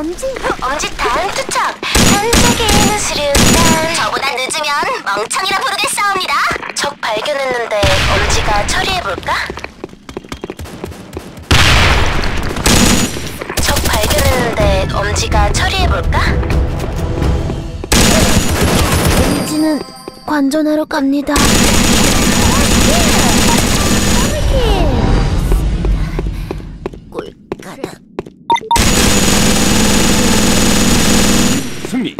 엄지 엄지탄 투척 전 세계의 수류탄 저보다 늦으면 멍청이라 부르겠사옵니다 적 발견했는데 엄지가 처리해볼까? 적 발견했는데 엄지가 처리해볼까? 엄지는 관전하러 갑니다. 꿀가닥. me.